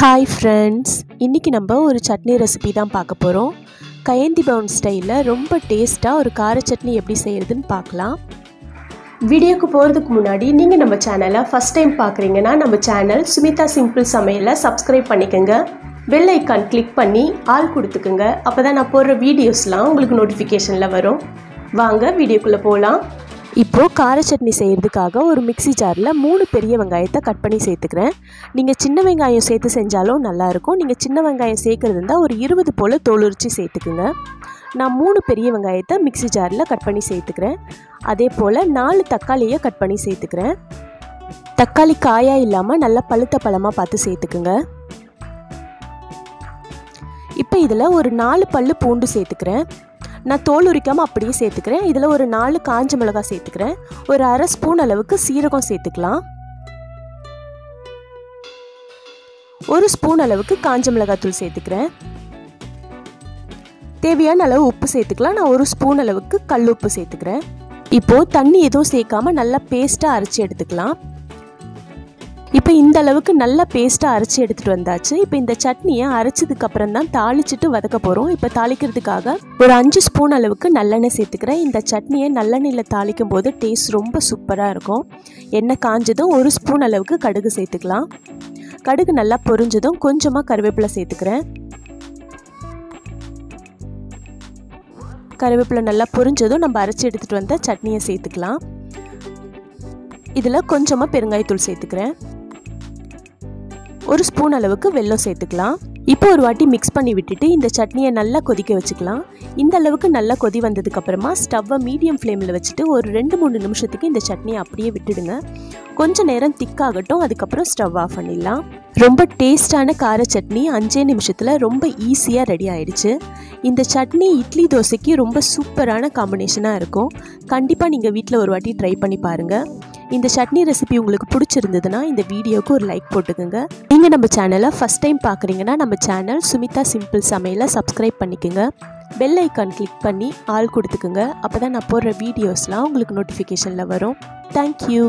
Hi friends இன்றைக்கி நம்ம ஒரு சட்னி ரெசிபி தான் பார்க்க போகிறோம் கயந்தி பவுன் ஸ்டைலில் ரொம்ப டேஸ்ட்டாக ஒரு கார சட்னி எப்படி செய்கிறதுன்னு பார்க்கலாம். வீடியோக்கு போகிறதுக்கு முன்னாடி நீங்கள் நம்ம சேனலை ஃபஸ்ட் டைம் பார்க்குறீங்கன்னா நம்ம சேனல் சுமிதா சிம்பிள் சமையலை சப்ஸ்கிரைப் பண்ணிக்கோங்க. பெல் ஐக்கான் கிளிக் பண்ணி ஆள் கொடுத்துக்குங்க. அப்போ தான் நான் போடுற வீடியோஸ்லாம் உங்களுக்கு நோட்டிஃபிகேஷனில் வரும். வாங்க வீடியோக்குள்ளே போகலாம் இப்போது கார சட்னி செய்கிறதுக்காக ஒரு மிக்சி ஜாரில் மூணு பெரிய வெங்காயத்தை கட் பண்ணி சேர்த்துக்கிறேன். நீங்கள் சின்ன வெங்காயம் சேர்த்து செஞ்சாலும் நல்லாயிருக்கும் நீங்கள் சின்ன வெங்காயம் சேர்க்குறது இருந்தால் ஒரு இருபது போல் தோளுரிச்சி சேர்த்துக்குங்க. நான் மூணு பெரிய வெங்காயத்தை மிக்சி ஜாரில் கட் பண்ணி சேர்த்துக்கிறேன். அதே போல் நாலு தக்காளியை கட் பண்ணி சேர்த்துக்கிறேன். தக்காளி காயாக இல்லாமல் நல்லா பழுத்த பழமாக பார்த்து சேர்த்துக்குங்க. இப்போ இதில் ஒரு நாலு பல் பூண்டு சேர்த்துக்கிறேன். நான் தோல் உரிக்காமல் அப்படியே சேர்த்துக்கிறேன். இதில் ஒரு நாலு காஞ்ச மிளகாய் சேர்த்துக்கிறேன். ஒரு அரை ஸ்பூன் அளவுக்கு சீரகம் சேர்த்துக்கலாம். ஒரு ஸ்பூன் அளவுக்கு காஞ்ச மிளகாத்தூள் சேர்த்துக்கிறேன். தேவையான அளவு உப்பு சேர்த்துக்கலாம். நான் ஒரு ஸ்பூன் அளவுக்கு கல் உப்பு சேர்த்துக்கிறேன். இப்போது தண்ணி எதுவும் சேர்க்காம நல்லா பேஸ்ட்டாக அரைச்சி எடுத்துக்கலாம். இப்போ இந்த அளவுக்கு நல்லா பேஸ்ட்டாக அரைச்சி எடுத்துகிட்டு வந்தாச்சு. இப்போ இந்த சட்னியை அரைச்சதுக்கப்புறம் தான் தாளிச்சிட்டு வதக்க போகிறோம் இப்போ தாளிக்கிறதுக்காக ஒரு அஞ்சு ஸ்பூன் அளவுக்கு நல்லெண்ணெய் சேர்த்துக்கிறேன். இந்த சட்னியை நல்லெண்ணெயில் தாளிக்கும் போது டேஸ்ட் ரொம்ப சூப்பராக இருக்கும். எண்ணெய் காஞ்சதும் ஒரு ஸ்பூன் அளவுக்கு கடுகு சேர்த்துக்கலாம். கடுகு நல்லா பொரிஞ்சதும் கொஞ்சமாக கருவேப்பிலை சேர்த்துக்கிறேன். கருவேப்பிலை நல்லா பொரிஞ்சதும் நம்ம அரைச்சி எடுத்துகிட்டு வந்த சட்னியை சேர்த்துக்கலாம். இதில் கொஞ்சமாக பெருங்காயத்தூள் சேர்த்துக்கிறேன். ஒரு ஸ்பூன் அளவுக்கு வெல்லம் சேர்த்துக்கலாம். இப்போ ஒரு வாட்டி மிக்ஸ் பண்ணி விட்டுட்டு இந்த சட்னியை நல்லா கொதிக்க வச்சுக்கலாம். இந்த அளவுக்கு நல்லா கொதி வந்ததுக்கு அப்புறமா ஸ்டவ்வை மீடியம் ஃப்ளேமில் வச்சுட்டு ஒரு ரெண்டு மூணு நிமிஷத்துக்கு இந்த சட்னியை அப்படியே விட்டுடுங்க. கொஞ்ச நேரம் திக்காகட்டும் அதுக்கப்புறம் ஸ்டவ் ஆஃப் பண்ணிடலாம். ரொம்ப டேஸ்டான கார சட்னி அஞ்சே நிமிஷத்தில் ரொம்ப ஈஸியாக ரெடி ஆயிடுச்சு. இந்த சட்னி இட்லி தோசைக்கு ரொம்ப சூப்பரான காம்பினேஷனாக இருக்கும். கண்டிப்பாக நீங்கள் வீட்டில் ஒரு வாட்டி ட்ரை பண்ணி பாருங்கள் இந்த சட்னி ரெசிபி உங்களுக்கு பிடிச்சிருந்ததுன்னா இந்த வீடியோவுக்கு ஒரு லைக் போட்டுக்கோங்க. நீங்கள் நம்ம சேனலை ஃபஸ்ட் டைம் பார்க்குறீங்கன்னா நம்ம சேனல் சுமிதா சிம்பிள் சமையலை சப்ஸ்கிரைப் பண்ணிக்கோங்க. பெல் ஐக்கான் கிளிக் பண்ணி ஆள் கொடுத்துக்குங்க. அப்போ தான் நான் போடுற வீடியோஸ்லாம் உங்களுக்கு நோட்டிஃபிகேஷனில் வரும். தேங்க்யூ